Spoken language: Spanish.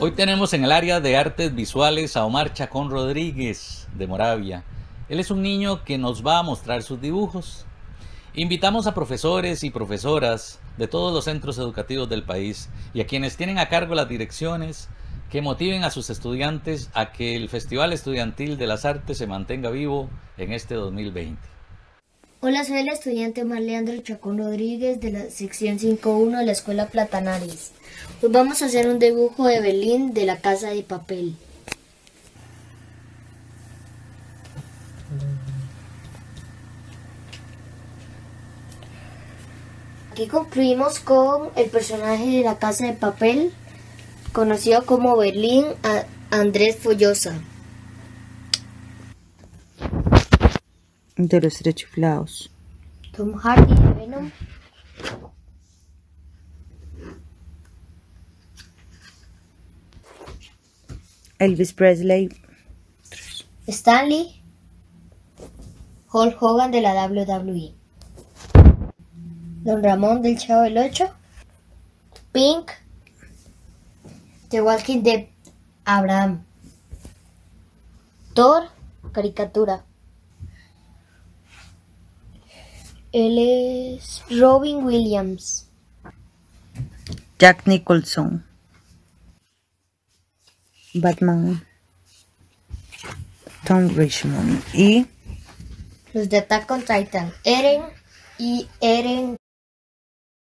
Hoy tenemos en el área de artes visuales a Omar Chacón Rodríguez de Moravia. Él es un niño que nos va a mostrar sus dibujos. Invitamos a profesores y profesoras de todos los centros educativos del país y a quienes tienen a cargo las direcciones que motiven a sus estudiantes a que el Festival Estudiantil de las Artes se mantenga vivo en este 2020. Hola, soy el estudiante Omar Leandro Chacón Rodríguez de la sección 5.1 de la Escuela Platanares. Hoy vamos a hacer un dibujo de Belín de la Casa de Papel. Aquí concluimos con el personaje de la Casa de Papel, conocido como Berlín Andrés Follosa. De los rechiflados. Tom Hardy de Venom. Elvis Presley. Stanley. Hulk Hogan de la WWE. Don Ramón del Chavo del 8. Pink. The Walking Dead. Abraham. Thor. Caricatura. Él es Robin Williams. Jack Nicholson. Batman. Tom Richmond. Y los de Attack on Titan. Eren y Eren